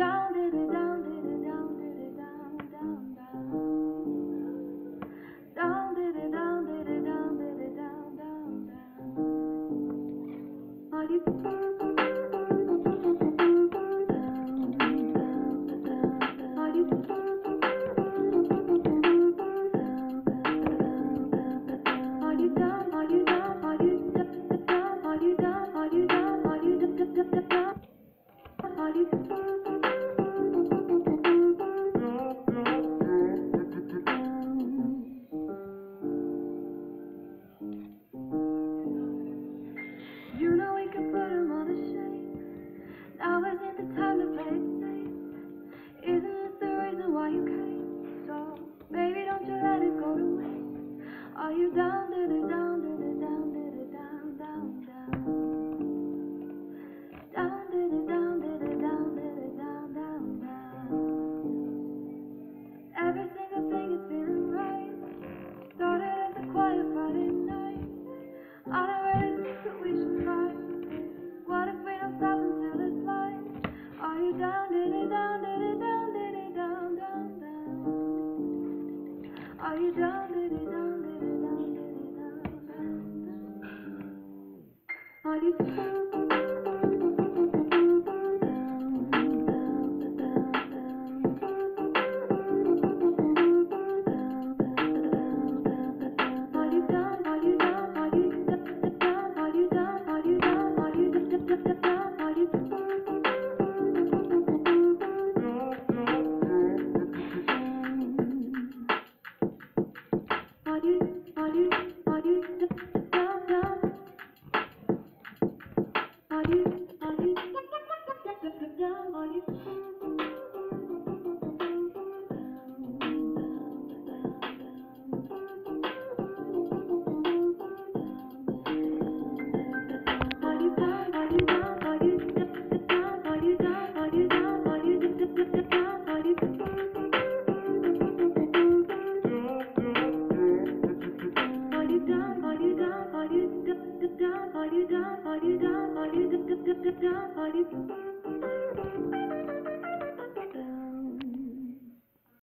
down, diddy, down, diddy, down, diddy, down, down, down. Down, diddy, down, diddy, down, diddy, down, down, down. Are you Alif about you. I.